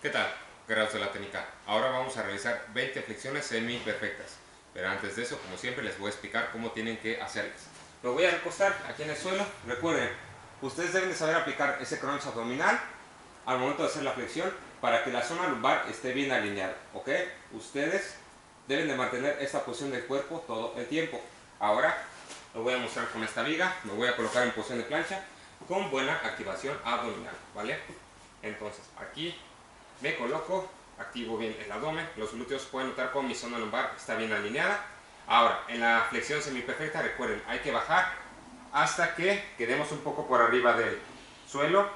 ¿Qué tal, guerreros de la técnica? Ahora vamos a realizar 20 flexiones semi-perfectas. Pero antes de eso, como siempre, les voy a explicar cómo tienen que hacerlas. Me voy a recostar aquí en el suelo. Recuerden, ustedes deben de saber aplicar ese crunch abdominal al momento de hacer la flexión para que la zona lumbar esté bien alineada, ¿ok? Ustedes deben de mantener esta posición del cuerpo todo el tiempo. Ahora, lo voy a mostrar con esta viga. Me voy a colocar en posición de plancha con buena activación abdominal, ¿vale? Entonces, aquí me coloco, activo bien el abdomen, los glúteos pueden notar cómo mi zona lumbar está bien alineada. Ahora, en la flexión semiperfecta, recuerden, hay que bajar hasta que quedemos un poco por arriba del suelo.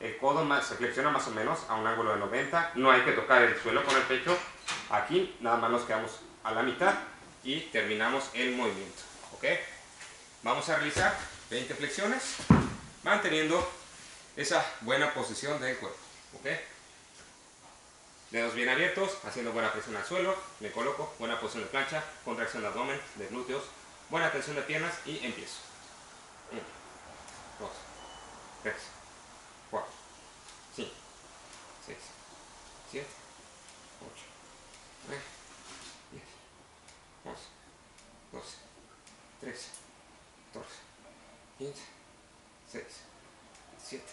El codo más, se flexiona más o menos a un ángulo de 90. No hay que tocar el suelo con el pecho. Aquí nada más nos quedamos a la mitad y terminamos el movimiento. ¿ok? Vamos a realizar 20 flexiones manteniendo esa buena posición del cuerpo. ¿ok? Dedos bien abiertos, haciendo buena presión al suelo, me coloco, buena posición de plancha, contracción de abdomen, de glúteos, buena tensión de piernas y empiezo. 1, 2, 3, 4, 5, 6, 7, 8, 9, 10, 11, 12, 13, 14, 15, 6, 17,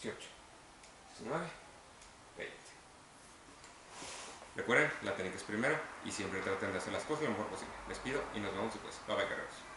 18, 19, 20. Recuerden, la técnica es primero y siempre traten de hacer las cosas lo mejor posible. Les pido y nos vemos después. Bye bye.